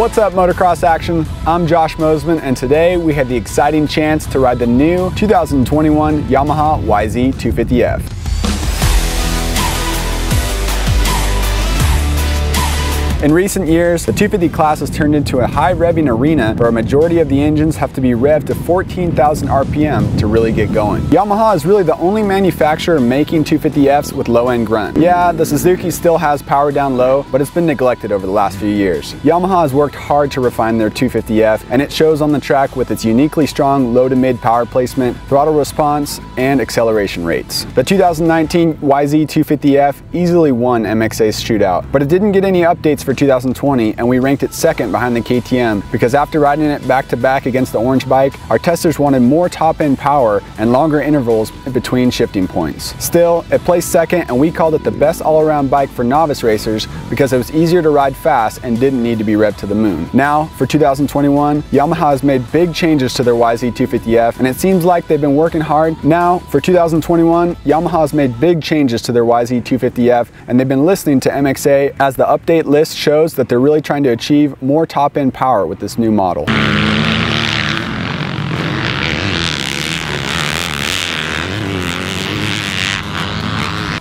What's up motocross action? I'm Josh Mosman and today we had the exciting chance to ride the new 2021 Yamaha YZ250F. In recent years, the 250 class has turned into a high revving arena where a majority of the engines have to be revved to 14,000 RPM to really get going. Yamaha is really the only manufacturer making 250Fs with low end grunt. Yeah, the Suzuki still has power down low, but it's been neglected over the last few years. Yamaha has worked hard to refine their 250F and it shows on the track with its uniquely strong low to mid power placement, throttle response, and acceleration rates. The 2019 YZ 250F easily won MXA's shootout, but it didn't get any updates for 2020 and we ranked it second behind the KTM because after riding it back to back against the orange bike, our testers wanted more top end power and longer intervals between shifting points. Still, it placed second and we called it the best all around bike for novice racers because it was easier to ride fast and didn't need to be revved to the moon. Now, for 2021, Yamaha has made big changes to their YZ250F and it seems like they've been working hard. Now, for 2021, Yamaha has made big changes to their YZ250F and they've been listening to MXA as the update list shows that they're really trying to achieve more top end power with this new model.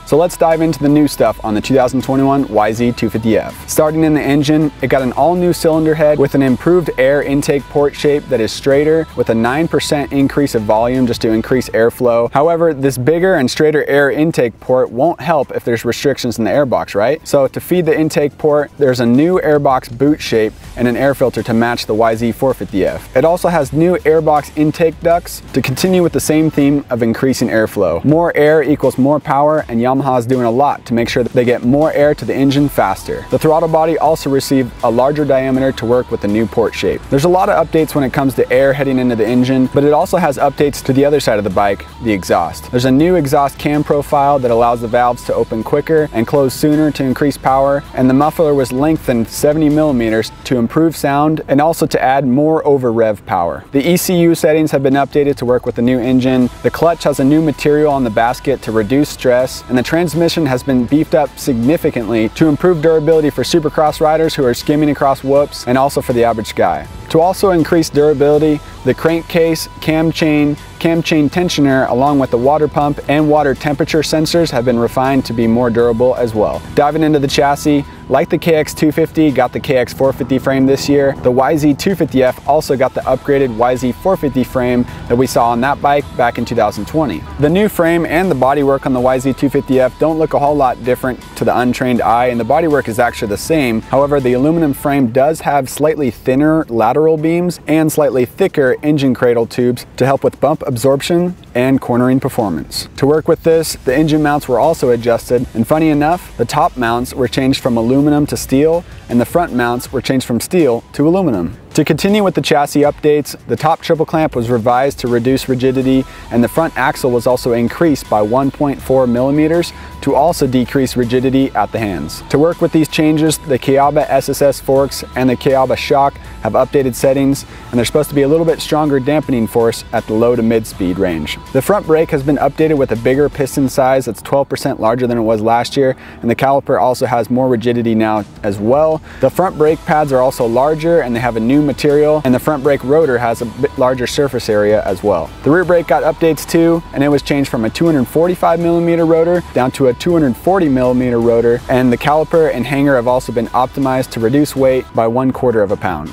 So let's dive into the new stuff on the 2021 YZ250F. Starting in the engine, it got an all new cylinder head with an improved air intake port shape that is straighter with a 9% increase of volume just to increase airflow. However, this bigger and straighter air intake port won't help if there's restrictions in the airbox, right? So to feed the intake port, there's a new airbox boot shape and an air filter to match the YZ450F. It also has new airbox intake ducts to continue with the same theme of increasing airflow. More air equals more power and Yamaha Yamaha is doing a lot to make sure that they get more air to the engine faster. The throttle body also received a larger diameter to work with the new port shape. There's a lot of updates when it comes to air heading into the engine, but it also has updates to the other side of the bike, the exhaust. There's a new exhaust cam profile that allows the valves to open quicker and close sooner to increase power, and the muffler was lengthened 70 millimeters to improve sound and also to add more over rev power. The ECU settings have been updated to work with the new engine. The clutch has a new material on the basket to reduce stress, and the transmission has been beefed up significantly to improve durability for supercross riders who are skimming across whoops and also for the average guy. To also increase durability, the crankcase, cam chain, cam chain tensioner, along with the water pump and water temperature sensors have been refined to be more durable as well. Diving into the chassis, like the KX250 got the KX450 frame this year, the YZ250F also got the upgraded YZ450 frame that we saw on that bike back in 2020. The new frame and the bodywork on the YZ250F don't look a whole lot different to the untrained eye and the bodywork is actually the same. However, the aluminum frame does have slightly thinner lateral beams and slightly thicker engine cradle tubes to help with bump absorption and cornering performance. To work with this, the engine mounts were also adjusted and funny enough, the top mounts were changed from aluminum aluminum to steel, and the front mounts were changed from steel to aluminum. To continue with the chassis updates, the top triple clamp was revised to reduce rigidity and the front axle was also increased by 1.4 millimeters to also decrease rigidity at the hands. To work with these changes, the Kayaba SSS forks and the Kayaba shock have updated settings and they're supposed to be a little bit stronger dampening force at the low to mid speed range. The front brake has been updated with a bigger piston size that's 12% larger than it was last year and the caliper also has more rigidity now as well. The front brake pads are also larger and they have a new material and the front brake rotor has a bit larger surface area as well. The rear brake got updates too and it was changed from a 245 millimeter rotor down to a 240 millimeter rotor and the caliper and hanger have also been optimized to reduce weight by one quarter of a pound.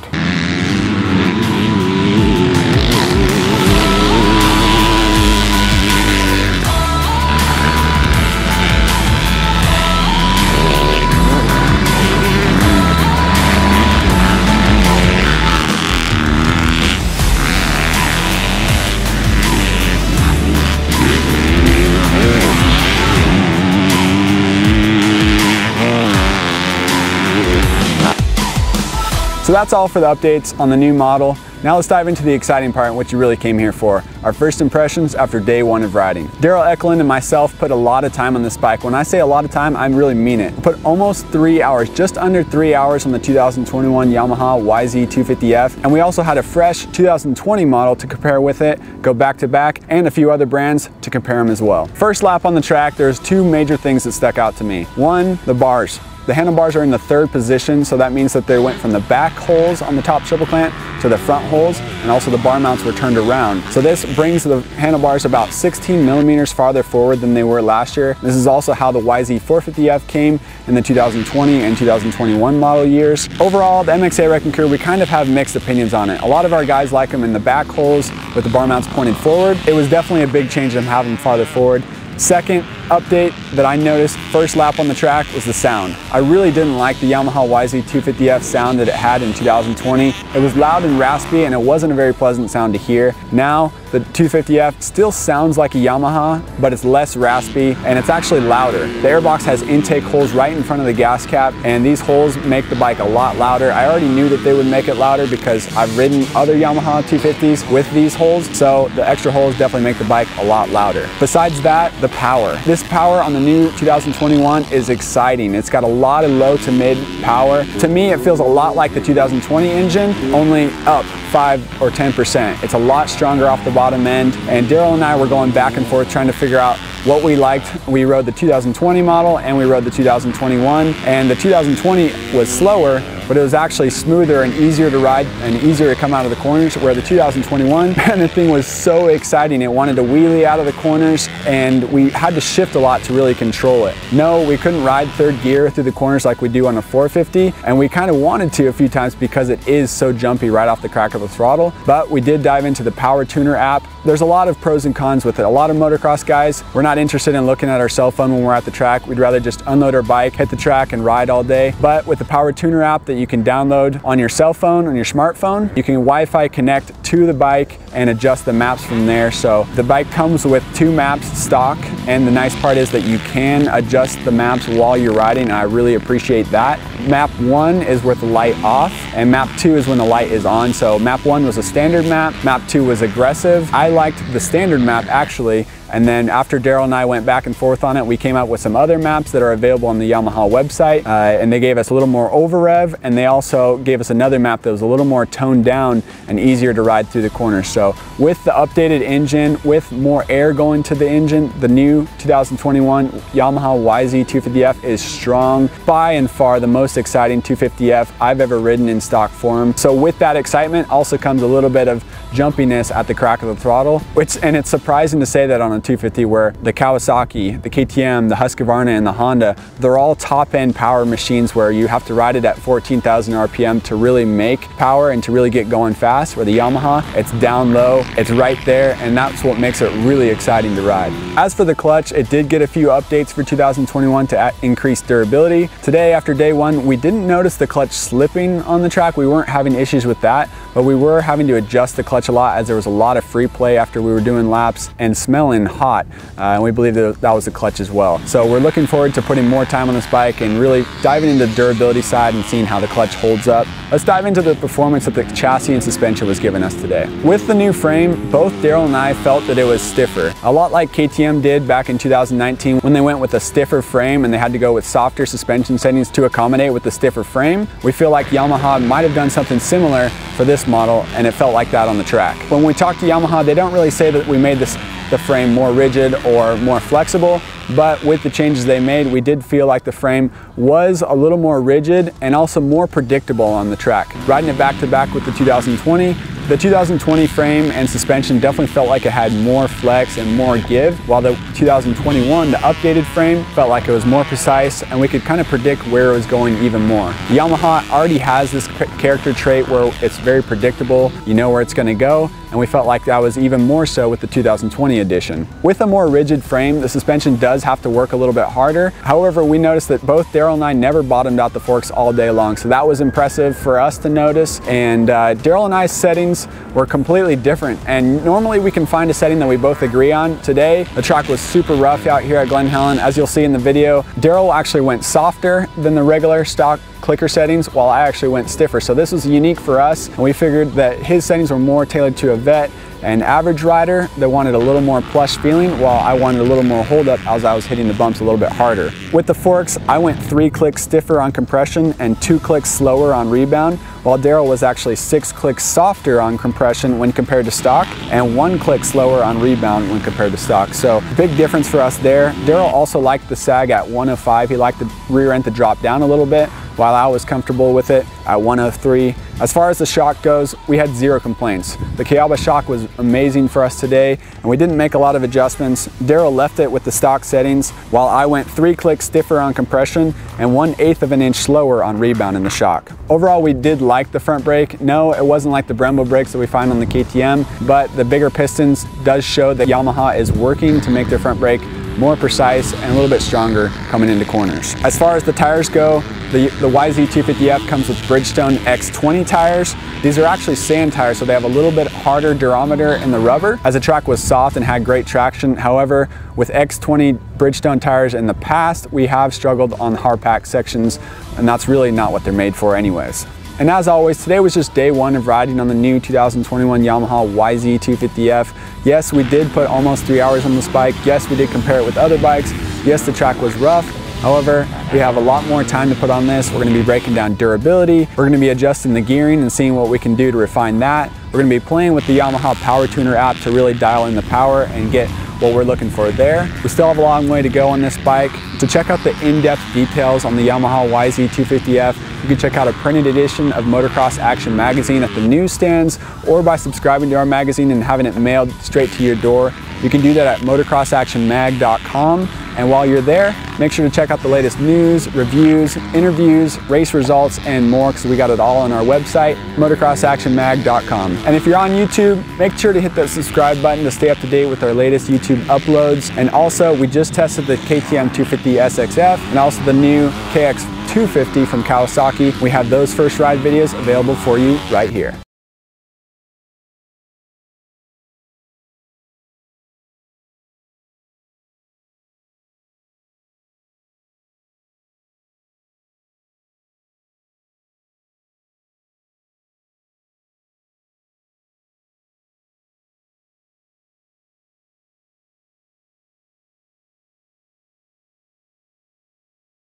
That's all for the updates on the new model. Now let's dive into the exciting part and what you really came here for, our first impressions after day one of riding. Daryl Ecklund and myself put a lot of time on this bike. When I say a lot of time, I really mean it. Put almost three hours, just under three hours on the 2021 Yamaha YZ250F. And we also had a fresh 2020 model to compare with it, go back to back, and a few other brands to compare them as well. First lap on the track, there's two major things that stuck out to me. One, the bars The handlebars are in the third position, so that means that they went from the back holes on the top triple clamp to the front holes, and also the bar mounts were turned around. So this brings the handlebars about 16 millimeters farther forward than they were last year. This is also how the YZ450F came in the 2020 and 2021 model years. Overall, the MXA Wrecking Crew, we kind of have mixed opinions on it. A lot of our guys like them in the back holes with the bar mounts pointed forward. It was definitely a big change to have them farther forward. Second update that I noticed first lap on the track was the sound. I really didn't like the Yamaha YZ250F sound that it had in 2020. It was loud and raspy and it wasn't a very pleasant sound to hear. Now the 250F still sounds like a Yamaha, but it's less raspy and it's actually louder. The airbox has intake holes right in front of the gas cap and these holes make the bike a lot louder. I already knew that they would make it louder because I've ridden other Yamaha 250s with these holes, so the extra holes definitely make the bike a lot louder. Besides that, the power. This power on the new 2021 is exciting. It's got a lot of low to mid power. To me, it feels a lot like the 2020 engine, only up 5 or 10%. It's a lot stronger off the bottom end. And Daryl and I were going back and forth trying to figure out what we liked. We rode the 2020 model and we rode the 2021. And the 2020 was slower, but it was actually smoother and easier to ride and easier to come out of the corners where the 2021 and the thing was so exciting. It wanted to wheelie out of the corners and we had to shift a lot to really control it. No we couldn't ride third gear through the corners like we do on a 450 and we kind of wanted to a few times because it is so jumpy right off the crack of the throttle but we did dive into the power tuner app. There's a lot of pros and cons with it. A lot of motocross guys we're not interested in looking at our cell phone when we're at the track. We'd rather just unload our bike hit the track and ride all day. But with the power tuner app that you can download on your cell phone, on your smartphone. You can Wi-Fi connect to the bike and adjust the maps from there. So the bike comes with two maps stock and the nice part is that you can adjust the maps while you're riding. I really appreciate that. Map one is with the light off and map two is when the light is on. So map one was a standard map, map two was aggressive. I liked the standard map actually and then after Daryl and I went back and forth on it, we came up with some other maps that are available on the Yamaha website. Uh, and they gave us a little more over rev and they also gave us another map that was a little more toned down and easier to ride through the corners. So with the updated engine, with more air going to the engine, the new 2021 Yamaha YZ250F is strong, by and far the most exciting 250F I've ever ridden in stock form. So with that excitement also comes a little bit of jumpiness at the crack of the throttle, which, and it's surprising to say that on a 250 where the Kawasaki, the KTM, the Husqvarna, and the Honda, they're all top-end power machines where you have to ride it at 14,000 RPM to really make power and to really get going fast, where the Yamaha, it's down low, it's right there, and that's what makes it really exciting to ride. As for the clutch, it did get a few updates for 2021 to increase durability. Today, after day one, we didn't notice the clutch slipping on the track. We weren't having issues with that, but we were having to adjust the clutch a lot as there was a lot of free play after we were doing laps and smelling hot. Uh, and we believe that that was the clutch as well. So we're looking forward to putting more time on this bike and really diving into the durability side and seeing how the clutch holds up. Let's dive into the performance that the chassis and suspension was giving us today. With the new frame, both Daryl and I felt that it was stiffer. A lot like KTM did back in 2019 when they went with a stiffer frame and they had to go with softer suspension settings to accommodate with the stiffer frame. We feel like Yamaha might have done something similar for this model and it felt like that on the track. When we talk to Yamaha, they don't really say that we made this the frame more rigid or more flexible, but with the changes they made, we did feel like the frame was a little more rigid and also more predictable on the track. Riding it back to back with the 2020, the 2020 frame and suspension definitely felt like it had more flex and more give, while the 2021, the updated frame, felt like it was more precise and we could kind of predict where it was going even more. Yamaha already has this character trait where it's very predictable, you know where it's going to go, and we felt like that was even more so with the 2020 edition. With a more rigid frame, the suspension does have to work a little bit harder. However, we noticed that both Daryl and I never bottomed out the forks all day long, so that was impressive for us to notice. And uh, Daryl and I's settings were completely different, and normally we can find a setting that we both agree on. Today, the track was super rough out here at Glen Helen. As you'll see in the video, Daryl actually went softer than the regular stock clicker settings while I actually went stiffer. So this was unique for us and we figured that his settings were more tailored to a vet an average rider that wanted a little more plush feeling while I wanted a little more hold up as I was hitting the bumps a little bit harder. With the forks, I went three clicks stiffer on compression and two clicks slower on rebound, while Daryl was actually six clicks softer on compression when compared to stock and one click slower on rebound when compared to stock. So big difference for us there. Daryl also liked the sag at 105. He liked the rear end to drop down a little bit while I was comfortable with it at 103. As far as the shock goes, we had zero complaints. The Kayaba shock was amazing for us today, and we didn't make a lot of adjustments. Daryl left it with the stock settings, while I went three clicks stiffer on compression and one eighth of an inch slower on rebound in the shock. Overall, we did like the front brake. No, it wasn't like the Brembo brakes that we find on the KTM, but the bigger pistons does show that Yamaha is working to make their front brake more precise and a little bit stronger coming into corners. As far as the tires go, the, the YZ250F comes with Bridgestone X20 tires. These are actually sand tires, so they have a little bit harder durometer in the rubber, as the track was soft and had great traction. However, with X20 Bridgestone tires in the past, we have struggled on hard pack sections, and that's really not what they're made for anyways. And as always, today was just day one of riding on the new 2021 Yamaha YZ250F. Yes, we did put almost three hours on this bike. Yes, we did compare it with other bikes. Yes, the track was rough. However, we have a lot more time to put on this. We're gonna be breaking down durability. We're gonna be adjusting the gearing and seeing what we can do to refine that. We're gonna be playing with the Yamaha Power Tuner app to really dial in the power and get what we're looking for there. We still have a long way to go on this bike. To check out the in-depth details on the Yamaha YZ250F, you can check out a printed edition of Motocross Action Magazine at the newsstands or by subscribing to our magazine and having it mailed straight to your door. You can do that at motocrossactionmag.com and while you're there, make sure to check out the latest news, reviews, interviews, race results, and more because we got it all on our website, motocrossactionmag.com. And if you're on YouTube, make sure to hit that subscribe button to stay up to date with our latest YouTube uploads. And also, we just tested the KTM 250 SXF and also the new KX 250 from Kawasaki. We have those first ride videos available for you right here.